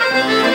Música